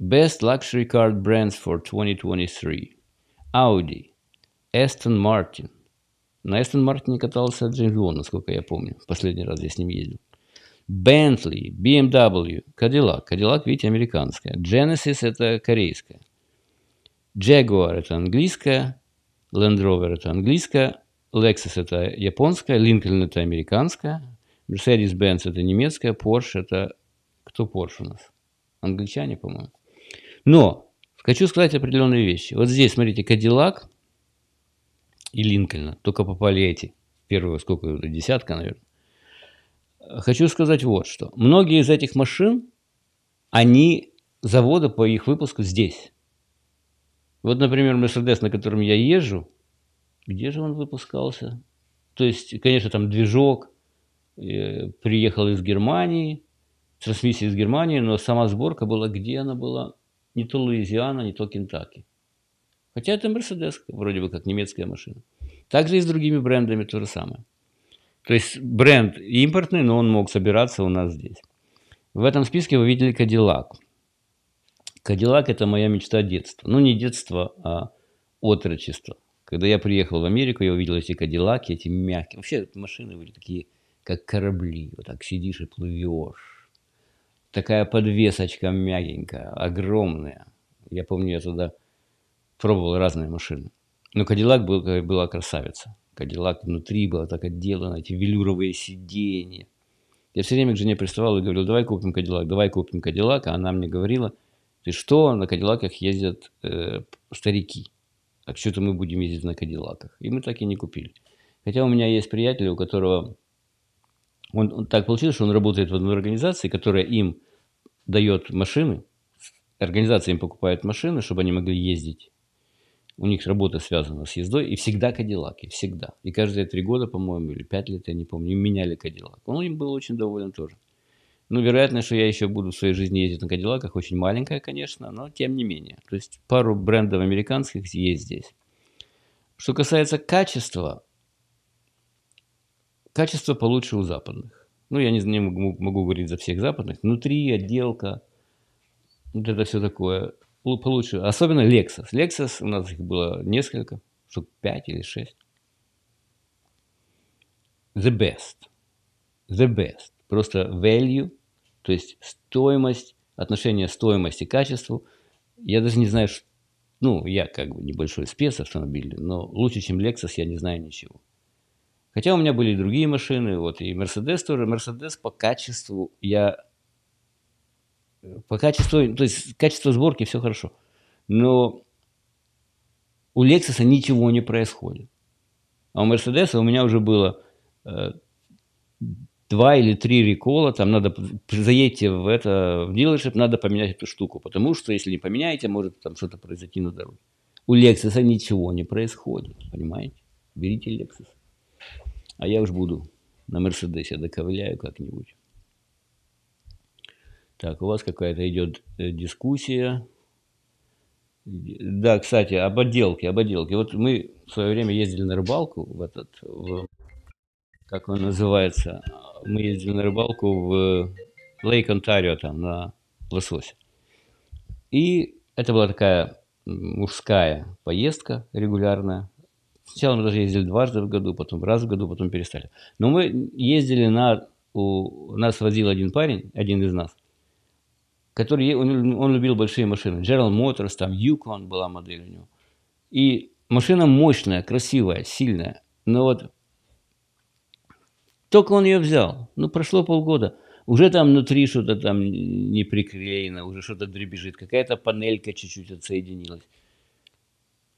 Best luxury car brands for 2023. Audi, Aston Martin. На Aston Martin катался Джеймс Бонд, насколько я помню. Последний раз я с ним ездил. Bentley, BMW, Cadillac. Cadillac, видите, американская. Genesis – это корейская. Jaguar – это английская. Land Rover – это английская. Lexus – это японская. Lincoln – это американская. Mercedes-Benz – это немецкая. Porsche – это... Кто Porsche у нас? Англичане, по-моему. Но хочу сказать определенные вещи. Вот здесь, смотрите, Cadillac и Линкольна. Только попали эти. Первые, сколько, десятка, наверное хочу сказать вот что. Многие из этих машин, они завода по их выпуску здесь. Вот, например, Mercedes, на котором я езжу, где же он выпускался? То есть, конечно, там движок приехал из Германии, трансмиссия из Германии, но сама сборка была, где она была? Не то Луизиана, не то Кентаки. Хотя это Mercedes, вроде бы как немецкая машина. Также и с другими брендами то же самое. То есть бренд импортный, но он мог собираться у нас здесь. В этом списке вы видели Кадиллак. Кадиллак – это моя мечта детства. Ну, не детства, а отрочества. Когда я приехал в Америку, я увидел эти кадиллаки, эти мягкие. Вообще машины были такие, как корабли. Вот так сидишь и плывешь. Такая подвесочка мягенькая, огромная. Я помню, я туда пробовал разные машины. Но Кадиллак был, была красавица. Кадиллак внутри было так отделано, эти велюровые сиденья. Я все время к жене приставал и говорил, давай купим Кадиллак, давай купим Кадиллак. А она мне говорила, ты что, на Кадиллаках ездят э, старики. Так что-то мы будем ездить на Кадиллаках. И мы так и не купили. Хотя у меня есть приятель, у которого... Он, он так получилось, что он работает в одной организации, которая им дает машины. Организация им покупает машины, чтобы они могли ездить у них работа связана с ездой, и всегда Кадиллаки, всегда. И каждые три года, по-моему, или пять лет, я не помню, им меняли Кадиллак. Он им был очень доволен тоже. Ну, вероятно, что я еще буду в своей жизни ездить на Кадиллаках, очень маленькая, конечно, но тем не менее. То есть пару брендов американских есть здесь. Что касается качества, качество получше у западных. Ну, я не, не могу, могу говорить за всех западных. Внутри отделка, вот это все такое получше. Особенно Lexus. Lexus, у нас их было несколько, штук 5 или 6. The best. The best. Просто value, то есть стоимость, отношение стоимости к качеству. Я даже не знаю, ну, я как бы небольшой спец автомобилей, но лучше, чем Lexus, я не знаю ничего. Хотя у меня были и другие машины, вот и Mercedes тоже. Mercedes по качеству я по качеству, то есть качество сборки все хорошо. Но у Lexus ничего не происходит. А у Mercedes у меня уже было э, два или три рекола, там надо, заедьте в это, в дилершип, надо поменять эту штуку, потому что если не поменяете, может там что-то произойти на дороге. У Lexus ничего не происходит, понимаете? Берите Lexus. А я уж буду на Мерседесе доковыляю как-нибудь. Так, у вас какая-то идет э, дискуссия. Да, кстати, об отделке, об отделке. Вот мы в свое время ездили на рыбалку в этот, в, как он называется, мы ездили на рыбалку в Лейк Онтарио, там, на лососе. И это была такая мужская поездка регулярная. Сначала мы даже ездили дважды в году, потом раз в году, потом перестали. Но мы ездили на... У нас возил один парень, один из нас, который, он, он любил большие машины. General Motors, там Yukon была модель у него. И машина мощная, красивая, сильная. Но вот только он ее взял. Ну, прошло полгода. Уже там внутри что-то там не приклеено, уже что-то дребезжит. Какая-то панелька чуть-чуть отсоединилась.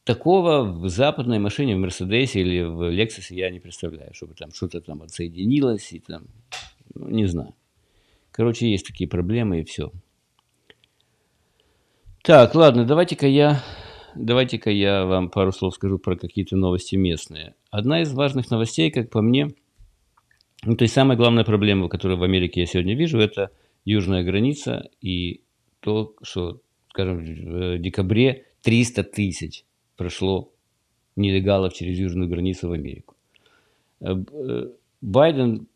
Такого в западной машине, в Мерседесе или в Лексусе я не представляю, чтобы там что-то там отсоединилось и там, ну, не знаю. Короче, есть такие проблемы и все. Так, ладно, давайте-ка я, давайте-ка я вам пару слов скажу про какие-то новости местные. Одна из важных новостей, как по мне, ну, то есть самая главная проблема, которую в Америке я сегодня вижу, это южная граница и то, что, скажем, в декабре 300 тысяч прошло нелегалов через южную границу в Америку. Э, Байден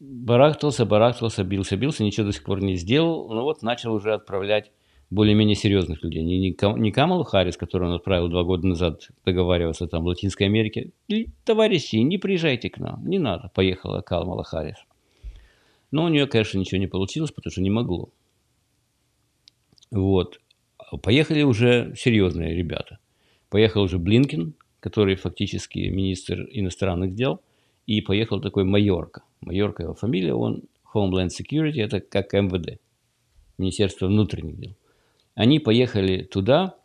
барахтался, барахтался, бился, бился, ничего до сих пор не сделал, но вот начал уже отправлять более-менее серьезных людей. Не, не, Камалу Харрис, которую он отправил два года назад договариваться там в Латинской Америке. Товарищи, не приезжайте к нам, не надо, поехала Камала Харрис. Но у нее, конечно, ничего не получилось, потому что не могло. Вот. Поехали уже серьезные ребята. Поехал уже Блинкин, который фактически министр иностранных дел, и поехал такой Майорка. Майорка его фамилия, он Homeland Security, это как МВД, Министерство внутренних дел. Они поехали туда,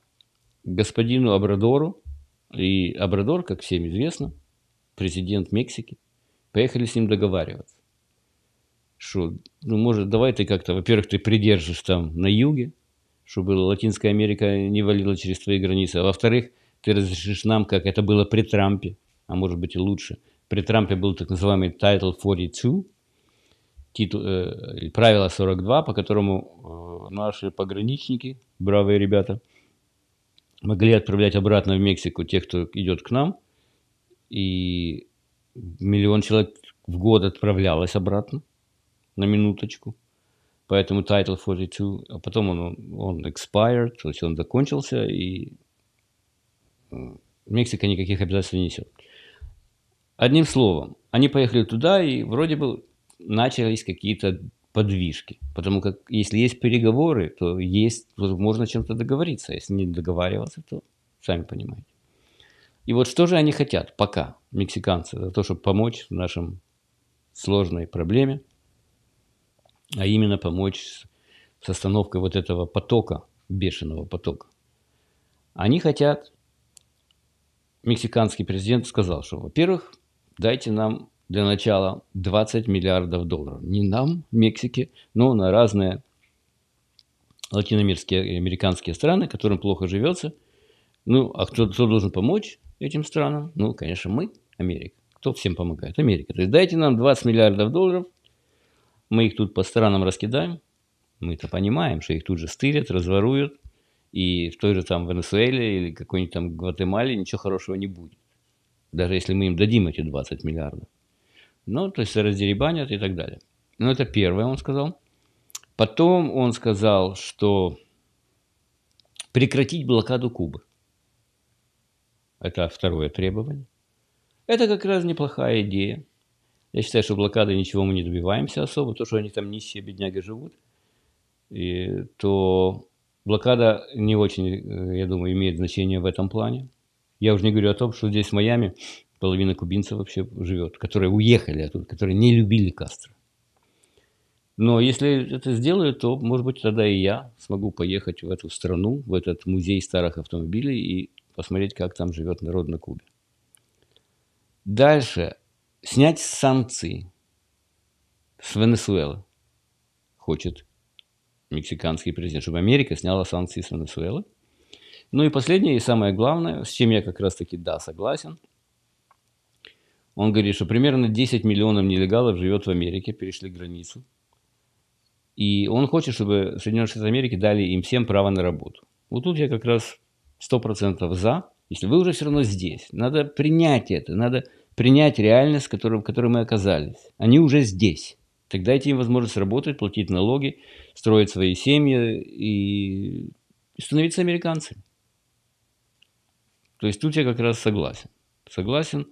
к господину Абрадору, и Абрадор, как всем известно, президент Мексики, поехали с ним договариваться. Что, ну, может, давай ты как-то, во-первых, ты придержишь там на юге, чтобы Латинская Америка не валила через твои границы, а во-вторых, ты разрешишь нам, как это было при Трампе, а может быть и лучше. При Трампе был так называемый Title 42, титул, э, правило 42, по которому э, наши пограничники, бравые ребята, могли отправлять обратно в Мексику тех, кто идет к нам, и миллион человек в год отправлялось обратно, на минуточку. Поэтому Title 42, а потом он, он expired, то есть он закончился, и э, Мексика никаких обязательств не несет. Одним словом, они поехали туда, и вроде бы начались какие-то подвижки. Потому как если есть переговоры, то есть, то можно чем-то договориться. Если не договариваться, то сами понимаете. И вот что же они хотят пока, мексиканцы, за то, чтобы помочь в нашем сложной проблеме, а именно помочь с остановкой вот этого потока, бешеного потока. Они хотят, мексиканский президент сказал, что, во-первых, дайте нам для начала 20 миллиардов долларов. Не нам, Мексике, но на разные латиноамериканские и американские страны, которым плохо живется. Ну, а кто, кто должен помочь этим странам? Ну, конечно, мы, Америка. Кто всем помогает? Америка. То есть дайте нам 20 миллиардов долларов, мы их тут по странам раскидаем. Мы-то понимаем, что их тут же стырят, разворуют. И в той же там Венесуэле или какой-нибудь там Гватемале ничего хорошего не будет. Даже если мы им дадим эти 20 миллиардов. Ну, то есть раздеребанят и так далее. Ну, это первое, он сказал. Потом он сказал, что прекратить блокаду Кубы. Это второе требование. Это как раз неплохая идея. Я считаю, что блокады ничего мы не добиваемся особо, то, что они там нищие бедняги живут, и, то блокада не очень, я думаю, имеет значение в этом плане. Я уже не говорю о том, что здесь в Майами половина кубинцев вообще живет, которые уехали оттуда, которые не любили Кастро. Но если это сделают, то, может быть, тогда и я смогу поехать в эту страну, в этот музей старых автомобилей и посмотреть, как там живет народ на Кубе. Дальше. Снять санкции с Венесуэлы. Хочет мексиканский президент, чтобы Америка сняла санкции с Венесуэлы. Ну и последнее, и самое главное, с чем я как раз таки, да, согласен – он говорит, что примерно 10 миллионов нелегалов живет в Америке, перешли границу. И он хочет, чтобы Соединенные Штаты Америки дали им всем право на работу. Вот тут я как раз 100% за. Если вы уже все равно здесь, надо принять это, надо принять реальность, в которой, в которой мы оказались. Они уже здесь. Тогда дайте им возможность работать, платить налоги, строить свои семьи и, и становиться американцами. То есть тут я как раз согласен. Согласен.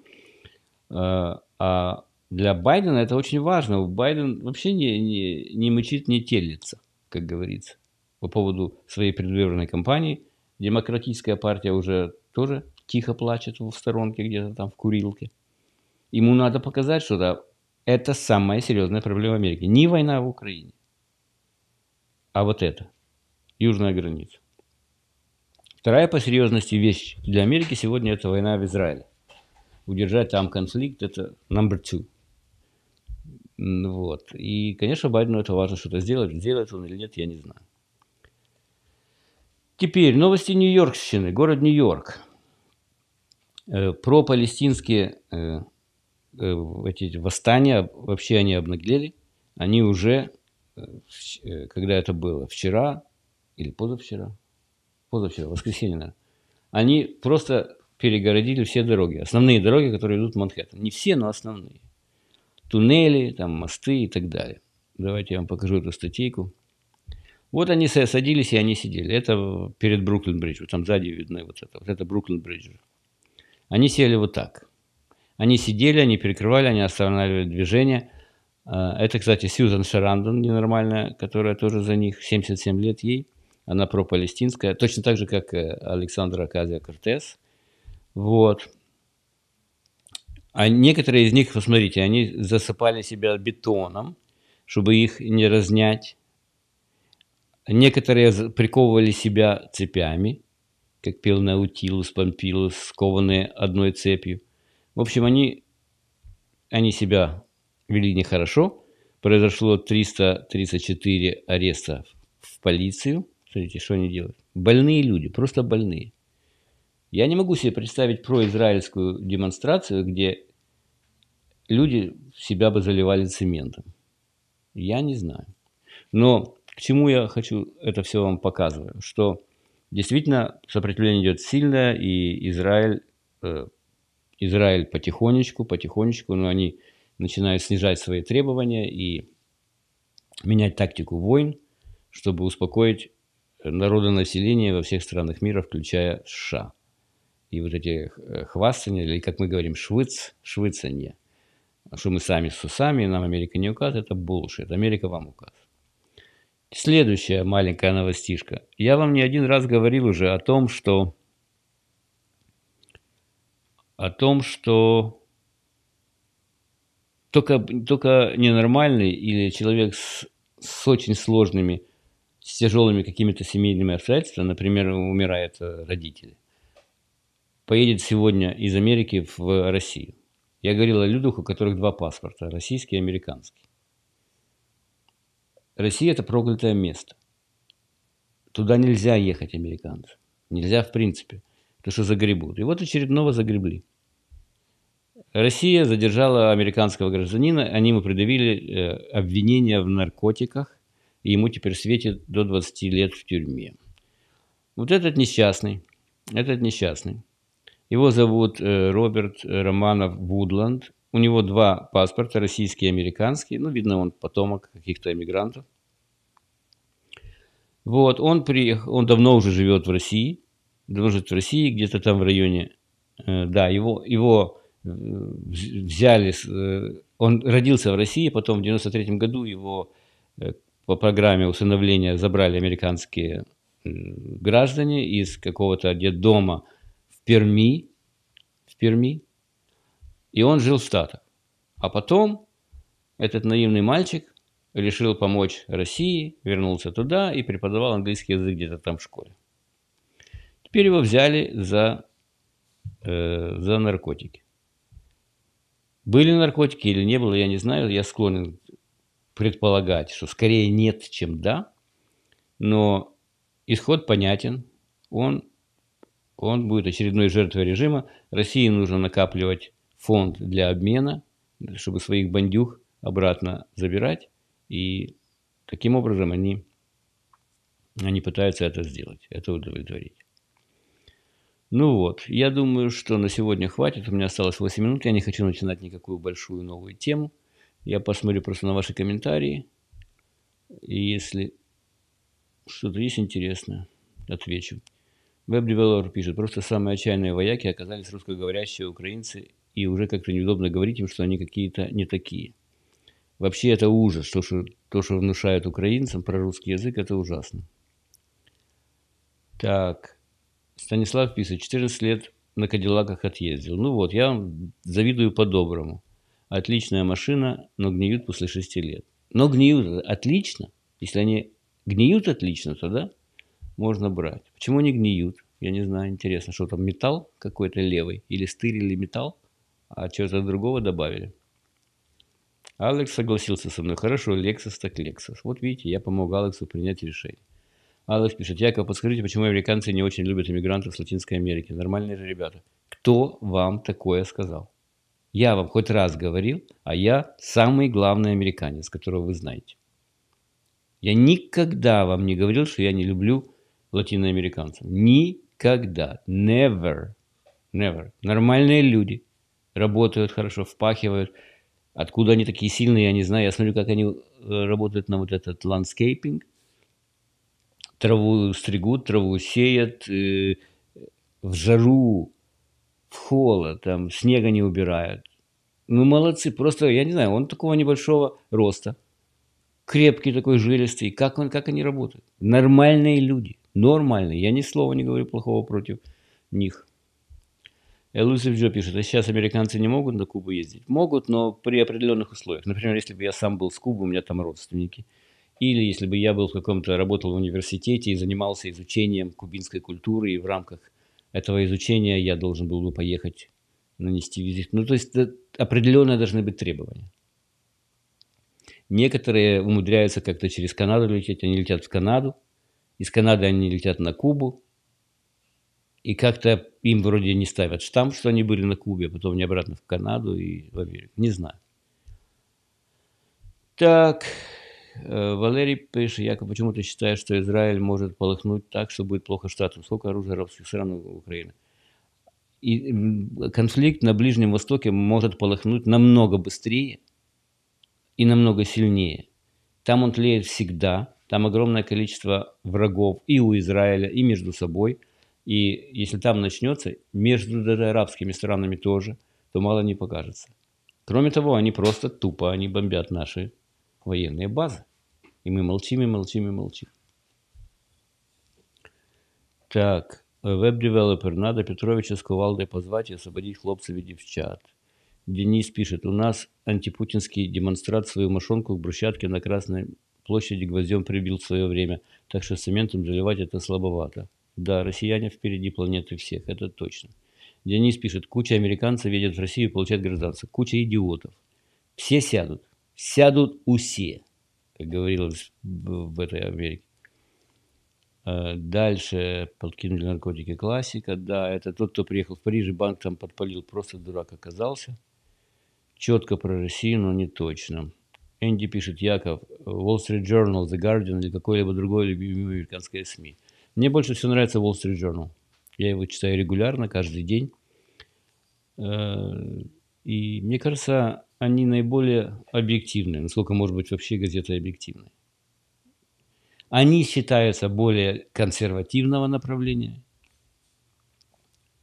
Э, а для Байдена это очень важно. Байден вообще не, не, не мычит, не телится, как говорится, по поводу своей предвыборной кампании. Демократическая партия уже тоже тихо плачет в сторонке, где-то там в курилке. Ему надо показать, что да, это самая серьезная проблема Америки. Не война в Украине, а вот это, южная граница. Вторая по серьезности вещь для Америки сегодня это война в Израиле удержать там конфликт, это number two. Вот. И, конечно, Байдену это важно что-то сделать. Сделает он или нет, я не знаю. Теперь новости Нью-Йоркщины, город Нью-Йорк. Э, про палестинские э, эти восстания, вообще они обнаглели. Они уже, когда это было, вчера или позавчера, позавчера, воскресенье, наверное, они просто перегородили все дороги. Основные дороги, которые идут в Манхэттен. Не все, но основные. Туннели, там, мосты и так далее. Давайте я вам покажу эту статейку. Вот они садились, и они сидели. Это перед Бруклин-Бридж. Вот там сзади видны вот это. Вот это Бруклин-Бридж. Они сели вот так. Они сидели, они перекрывали, они останавливали движение. А, это, кстати, Сьюзан Шарандон, ненормальная, которая тоже за них, 77 лет ей. Она пропалестинская, точно так же, как э, Александра Аказия Кортес – вот. А некоторые из них, посмотрите, они засыпали себя бетоном, чтобы их не разнять. Некоторые приковывали себя цепями, как пел Наутилус, Помпилус, скованные одной цепью. В общем, они, они себя вели нехорошо. Произошло 334 ареста в полицию. Смотрите, что они делают. Больные люди, просто больные. Я не могу себе представить произраильскую демонстрацию, где люди себя бы заливали цементом. Я не знаю. Но к чему я хочу это все вам показывать? Что действительно сопротивление идет сильное, и Израиль, э, Израиль потихонечку, потихонечку, но они начинают снижать свои требования и менять тактику войн, чтобы успокоить народонаселение во всех странах мира, включая США. и вот эти э, хвастания, или, как мы говорим, швыц, швыцанье, что мы сами с усами, нам Америка не указывает, это булшит. Америка вам указывает. Следующая маленькая новостишка. Я вам не один раз говорил уже о том, что о том, что только, только ненормальный или человек с, с очень сложными, с тяжелыми какими-то семейными обстоятельствами, например, умирает родители, поедет сегодня из Америки в Россию. Я говорил о людях, у которых два паспорта, российский и американский. Россия – это проклятое место. Туда нельзя ехать американцам. Нельзя в принципе, потому что загребут. И вот очередного загребли. Россия задержала американского гражданина, они ему предъявили э, обвинение в наркотиках, и ему теперь светит до 20 лет в тюрьме. Вот этот несчастный, этот несчастный, его зовут э, Роберт Романов Вудланд, у него два паспорта, российский и американский, ну, видно, он потомок каких-то эмигрантов. Вот, он приехал, он давно уже живет в России, живет в России, где-то там в районе, э, да, его, его взяли, э, он родился в России, потом в 93 году его э, по программе усыновления забрали американские граждане из какого-то детдома в Перми, в Перми, и он жил в Штатах. А потом этот наивный мальчик решил помочь России, вернулся туда и преподавал английский язык где-то там в школе. Теперь его взяли за, э, за наркотики. Были наркотики или не было, я не знаю. Я склонен предполагать, что скорее нет, чем да. Но исход понятен. Он, он будет очередной жертвой режима. России нужно накапливать фонд для обмена, чтобы своих бандюх обратно забирать. И таким образом они, они пытаются это сделать, это удовлетворить. Ну вот, я думаю, что на сегодня хватит. У меня осталось 8 минут. Я не хочу начинать никакую большую новую тему. Я посмотрю просто на ваши комментарии. И если что-то есть интересное, отвечу. Web Developer пишет, просто самые отчаянные вояки оказались русскоговорящие украинцы, и уже как-то неудобно говорить им, что они какие-то не такие. Вообще это ужас. То, что, то, что внушают украинцам про русский язык, это ужасно. Так. Станислав пишет, 14 лет на Кадиллаках отъездил. Ну вот, я завидую по-доброму. Отличная машина, но гниют после 6 лет. Но гниют отлично. Если они гниют отлично, тогда можно брать. Почему они гниют? Я не знаю, интересно, что там металл какой-то левый? Или стырили металл, а чего-то другого добавили? Алекс согласился со мной. Хорошо, Lexus так Lexus. Вот видите, я помог Алексу принять решение. Алекс пишет, Яков, подскажите, почему американцы не очень любят иммигрантов с Латинской Америки? Нормальные же ребята. Кто вам такое сказал? Я вам хоть раз говорил, а я самый главный американец, которого вы знаете. Я никогда вам не говорил, что я не люблю латиноамериканцев. Никогда. Never. Never. Нормальные люди. Работают хорошо, впахивают. Откуда они такие сильные, я не знаю. Я смотрю, как они э, работают на вот этот landscaping – траву стригут, траву сеют, э, в жару, в холод, там снега не убирают. Ну, молодцы, просто, я не знаю, он такого небольшого роста, крепкий такой, жилистый, как, он, как они работают? Нормальные люди, нормальные, я ни слова не говорю плохого против них. Elusive Joe пишет, а сейчас американцы не могут на Кубу ездить? Могут, но при определенных условиях. Например, если бы я сам был с Кубы, у меня там родственники – или если бы я был в каком-то, работал в университете и занимался изучением кубинской культуры, и в рамках этого изучения я должен был бы поехать нанести визит. Ну, то есть определенные должны быть требования. Некоторые умудряются как-то через Канаду лететь, они летят в Канаду, из Канады они летят на Кубу, и как-то им вроде не ставят штамп, что они были на Кубе, а потом они обратно в Канаду и в Америку. Не знаю. Так, Э, Валерий пишет, Яков, почему ты считаешь, что Израиль может полыхнуть так, что будет плохо штатам? Сколько оружия арабских стран у Украины? И конфликт на Ближнем Востоке может полыхнуть намного быстрее и намного сильнее. Там он тлеет всегда, там огромное количество врагов и у Израиля, и между собой. И если там начнется, между даже арабскими странами тоже, то мало не покажется. Кроме того, они просто тупо, они бомбят наши военные базы. И мы молчим, и молчим, и молчим. Так, веб-девелопер, надо Петровича с кувалдой позвать и освободить хлопцев и девчат. Денис пишет, у нас антипутинский демонстрат свою мошонку к брусчатке на Красной площади гвоздем прибил в свое время, так что цементом заливать это слабовато. Да, россияне впереди планеты всех, это точно. Денис пишет, куча американцев едет в Россию и получает гражданство. Куча идиотов. Все сядут. Сядут усе, как говорилось в этой Америке. А дальше подкинули наркотики классика. Да, это тот, кто приехал в Париж, банк там подпалил. Просто дурак оказался. Четко про Россию, но не точно. Энди пишет, Яков, Wall Street Journal, The Guardian или какое-либо другое любимое американское СМИ. Мне больше всего нравится Wall Street Journal. Я его читаю регулярно, каждый день. Э, и мне кажется, они наиболее объективны, насколько может быть вообще газета объективной. Они считаются более консервативного направления,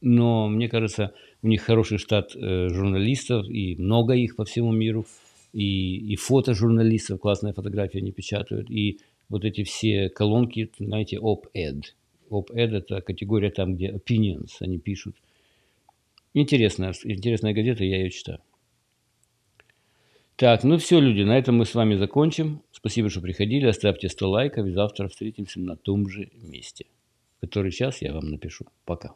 но мне кажется, у них хороший штат э, журналистов, и много их по всему миру, и, и фотожурналистов, классные фотографии они печатают, и вот эти все колонки, знаете, op-ed. Op-ed – это категория там, где opinions они пишут. Интересная, интересная газета, я ее читаю. Так, ну все, люди, на этом мы с вами закончим. Спасибо, что приходили. Оставьте 100 лайков, и завтра встретимся на том же месте. Который час я вам напишу. Пока.